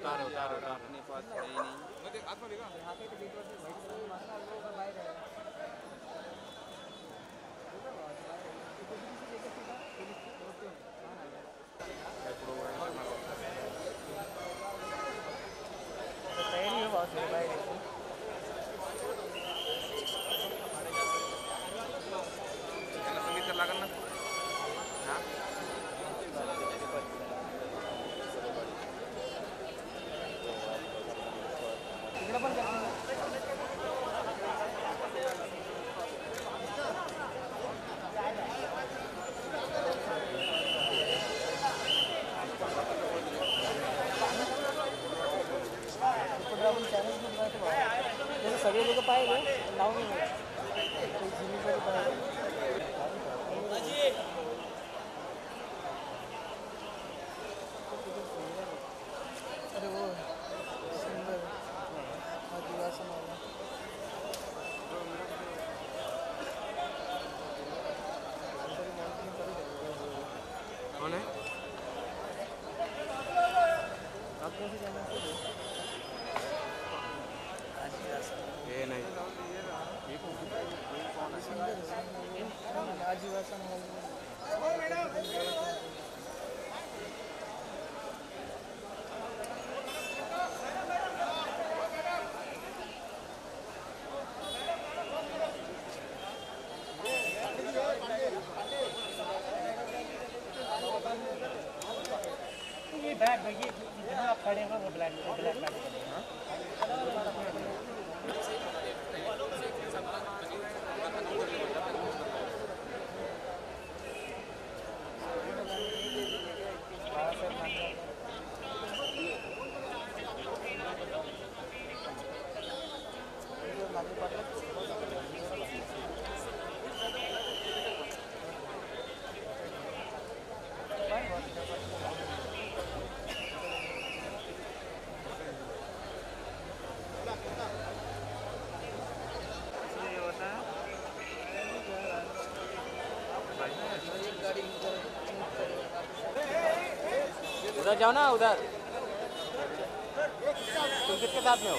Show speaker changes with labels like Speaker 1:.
Speaker 1: उतारे उतारे उतारे। सगळे लोक पाहिजे लावून अरे वो सुंदर। आदिवासी जितना खड़े हैं वो ब्लैक ब्लैक बैग
Speaker 2: उधर जाओ ना उधर। तुम किसके साथ में हो?